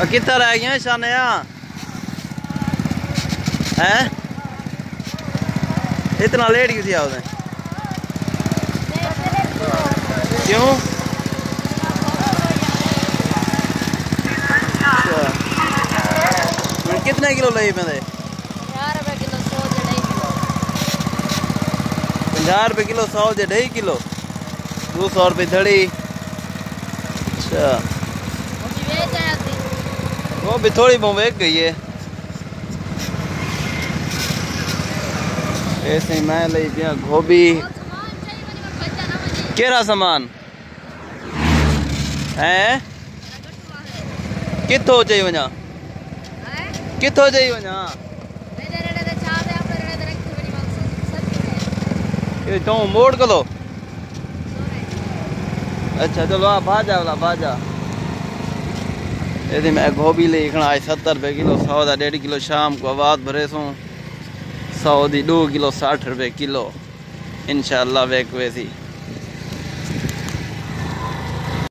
और कितना रह गया शानिया है? इतना लेट क्यों किया उसने? क्यों? अच्छा। कितने किलो लगी पे पंजा रुपये किलो सौ जे ढाई किलो। दो सौ रुपये थड़ी अच्छा। वो भी थोड़ी बहुत वेग गई है। ऐसे मैं ले गया गोभी। केरा सामान? है? किथो चई वञा? किथो चई वञा? तो मोड़ कलो अच्छा चलो हाँ भाजा भला भाजा। यदि मैं गोभी ले आज सत्तर रुपये किलो सौ का डेढ़ किलो शाम को आवाज़ भरे सो सौ दी दो किलो साठ रुपये किलो इंशाल्लाह वेक वैसी